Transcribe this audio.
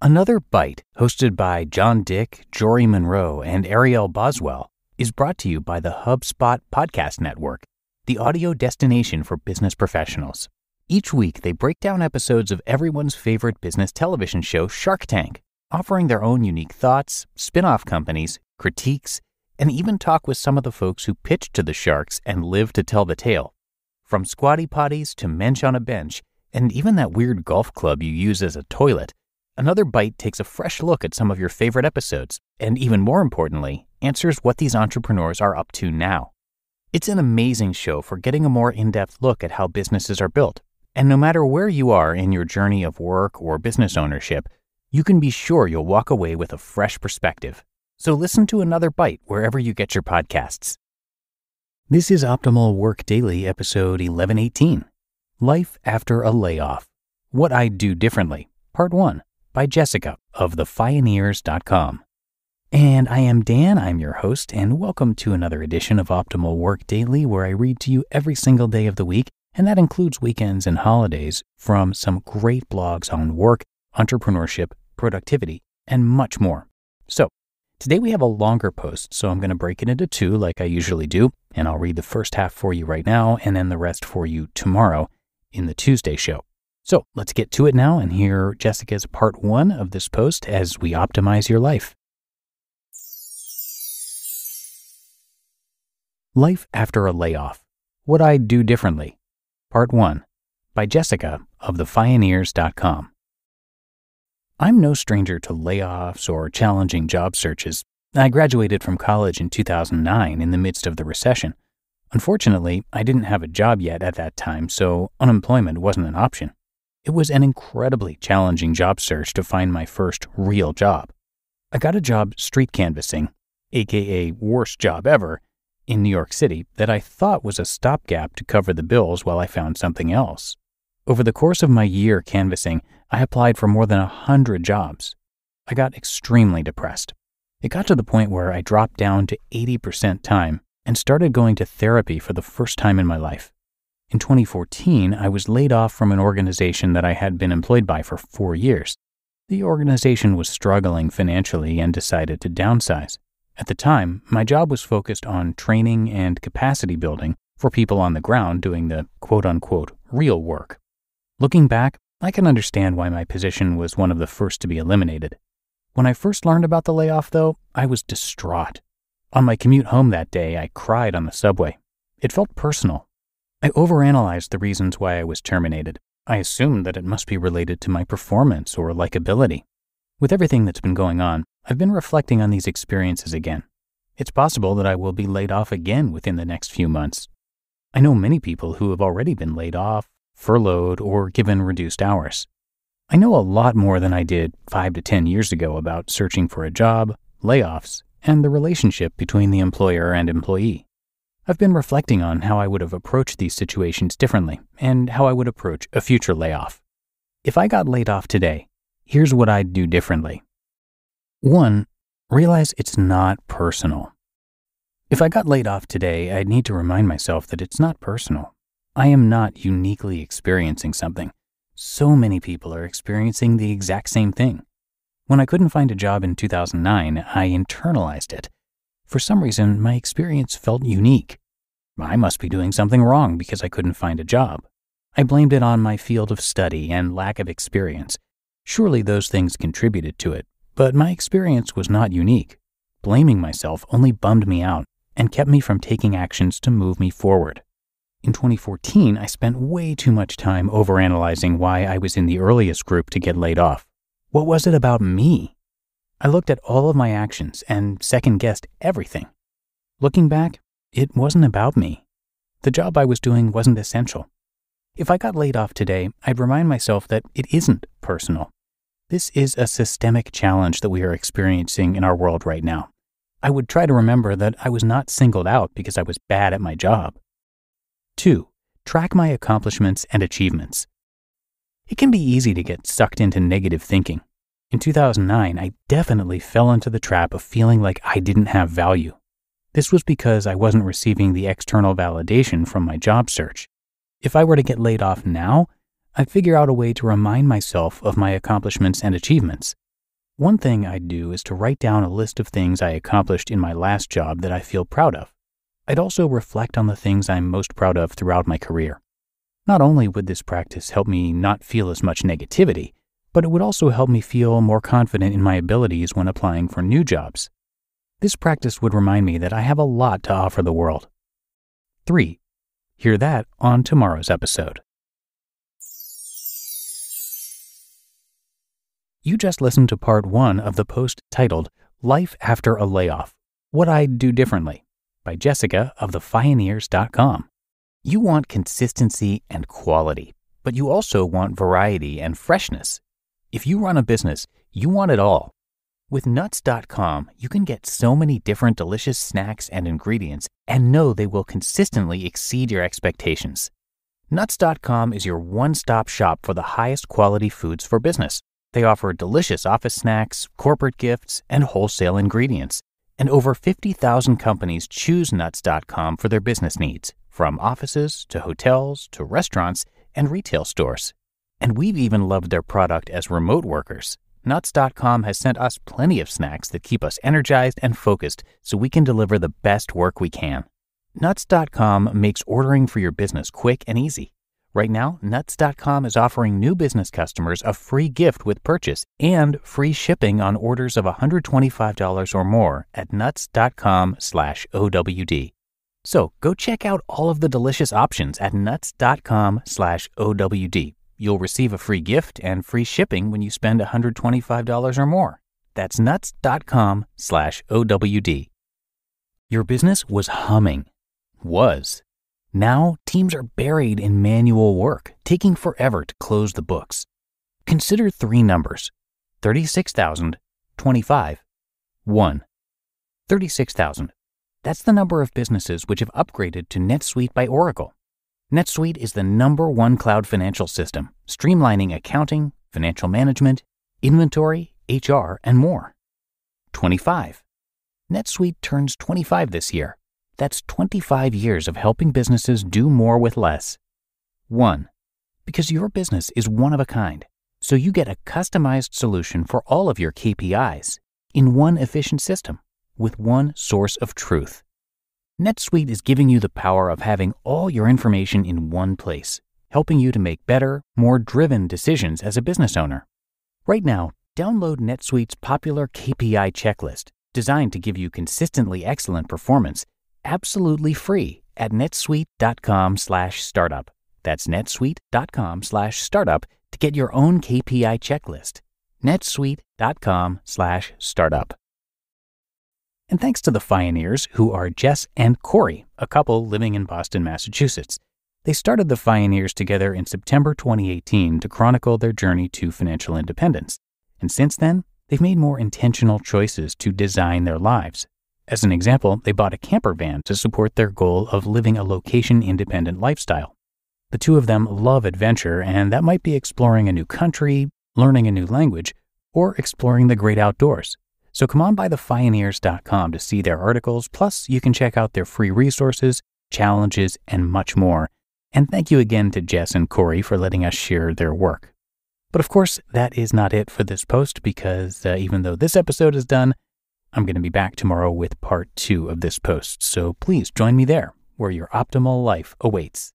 Another Bite, hosted by John Dick, Jory Monroe, and Ariel Boswell, is brought to you by the HubSpot Podcast Network, the audio destination for business professionals. Each week, they break down episodes of everyone's favorite business television show, Shark Tank, offering their own unique thoughts, spin off companies, critiques, and even talk with some of the folks who pitched to the Sharks and live to tell the tale. From squatty potties to mensch on a bench, and even that weird golf club you use as a toilet. Another Bite takes a fresh look at some of your favorite episodes, and even more importantly, answers what these entrepreneurs are up to now. It's an amazing show for getting a more in depth look at how businesses are built. And no matter where you are in your journey of work or business ownership, you can be sure you'll walk away with a fresh perspective. So listen to Another Bite wherever you get your podcasts. This is Optimal Work Daily, episode 1118 Life After a Layoff What I'd Do Differently, Part 1 by Jessica of thefioneers.com. And I am Dan, I'm your host, and welcome to another edition of Optimal Work Daily, where I read to you every single day of the week, and that includes weekends and holidays, from some great blogs on work, entrepreneurship, productivity, and much more. So, today we have a longer post, so I'm going to break it into two like I usually do, and I'll read the first half for you right now, and then the rest for you tomorrow in the Tuesday show. So let's get to it now and hear Jessica's part one of this post as we optimize your life. Life After a Layoff What I'd Do Differently, Part 1 by Jessica of thefioneers.com. I'm no stranger to layoffs or challenging job searches. I graduated from college in 2009 in the midst of the recession. Unfortunately, I didn't have a job yet at that time, so unemployment wasn't an option. It was an incredibly challenging job search to find my first real job. I got a job street canvassing, aka worst job ever, in New York City that I thought was a stopgap to cover the bills while I found something else. Over the course of my year canvassing, I applied for more than a hundred jobs. I got extremely depressed. It got to the point where I dropped down to 80% time and started going to therapy for the first time in my life. In 2014, I was laid off from an organization that I had been employed by for four years. The organization was struggling financially and decided to downsize. At the time, my job was focused on training and capacity building for people on the ground doing the quote unquote real work. Looking back, I can understand why my position was one of the first to be eliminated. When I first learned about the layoff, though, I was distraught. On my commute home that day, I cried on the subway. It felt personal, I overanalyzed the reasons why I was terminated. I assumed that it must be related to my performance or likability. With everything that's been going on, I've been reflecting on these experiences again. It's possible that I will be laid off again within the next few months. I know many people who have already been laid off, furloughed, or given reduced hours. I know a lot more than I did five to 10 years ago about searching for a job, layoffs, and the relationship between the employer and employee. I've been reflecting on how I would have approached these situations differently and how I would approach a future layoff. If I got laid off today, here's what I'd do differently. 1. Realize it's not personal. If I got laid off today, I'd need to remind myself that it's not personal. I am not uniquely experiencing something. So many people are experiencing the exact same thing. When I couldn't find a job in 2009, I internalized it for some reason, my experience felt unique. I must be doing something wrong because I couldn't find a job. I blamed it on my field of study and lack of experience. Surely those things contributed to it, but my experience was not unique. Blaming myself only bummed me out and kept me from taking actions to move me forward. In 2014, I spent way too much time overanalyzing why I was in the earliest group to get laid off. What was it about me? I looked at all of my actions and second guessed everything. Looking back, it wasn't about me. The job I was doing wasn't essential. If I got laid off today, I'd remind myself that it isn't personal. This is a systemic challenge that we are experiencing in our world right now. I would try to remember that I was not singled out because I was bad at my job. 2. Track my accomplishments and achievements. It can be easy to get sucked into negative thinking. In 2009, I definitely fell into the trap of feeling like I didn't have value. This was because I wasn't receiving the external validation from my job search. If I were to get laid off now, I'd figure out a way to remind myself of my accomplishments and achievements. One thing I'd do is to write down a list of things I accomplished in my last job that I feel proud of. I'd also reflect on the things I'm most proud of throughout my career. Not only would this practice help me not feel as much negativity, but it would also help me feel more confident in my abilities when applying for new jobs. This practice would remind me that I have a lot to offer the world. 3. Hear that on tomorrow's episode. You just listened to part one of the post titled Life After a Layoff What I'd Do Differently by Jessica of thefioneers.com. You want consistency and quality, but you also want variety and freshness. If you run a business, you want it all. With nuts.com, you can get so many different delicious snacks and ingredients and know they will consistently exceed your expectations. Nuts.com is your one stop shop for the highest quality foods for business. They offer delicious office snacks, corporate gifts, and wholesale ingredients. And over 50,000 companies choose Nuts.com for their business needs, from offices to hotels to restaurants and retail stores. And we've even loved their product as remote workers. Nuts.com has sent us plenty of snacks that keep us energized and focused so we can deliver the best work we can. Nuts.com makes ordering for your business quick and easy. Right now, Nuts.com is offering new business customers a free gift with purchase and free shipping on orders of $125 or more at nuts.com slash OWD. So go check out all of the delicious options at nuts.com slash OWD You'll receive a free gift and free shipping when you spend $125 or more. That's nuts.com slash OWD. Your business was humming. Was. Now teams are buried in manual work, taking forever to close the books. Consider three numbers 36,000, 25, 1. 36,000. That's the number of businesses which have upgraded to NetSuite by Oracle. NetSuite is the number one cloud financial system, streamlining accounting, financial management, inventory, HR, and more. 25. NetSuite turns 25 this year. That's 25 years of helping businesses do more with less. 1. Because your business is one of a kind, so you get a customized solution for all of your KPIs in one efficient system with one source of truth. NetSuite is giving you the power of having all your information in one place, helping you to make better, more driven decisions as a business owner. Right now, download NetSuite's popular KPI checklist, designed to give you consistently excellent performance, absolutely free at netsuite.com/startup. That's netsuite.com/startup to get your own KPI checklist. netsuite.com/startup. And thanks to the Fioneers, who are Jess and Corey, a couple living in Boston, Massachusetts. They started the Fioneers together in September 2018 to chronicle their journey to financial independence. And since then, they've made more intentional choices to design their lives. As an example, they bought a camper van to support their goal of living a location independent lifestyle. The two of them love adventure, and that might be exploring a new country, learning a new language, or exploring the great outdoors. So come on by thefioneers.com to see their articles, plus you can check out their free resources, challenges, and much more. And thank you again to Jess and Corey for letting us share their work. But of course, that is not it for this post because uh, even though this episode is done, I'm going to be back tomorrow with part two of this post. So please join me there where your optimal life awaits.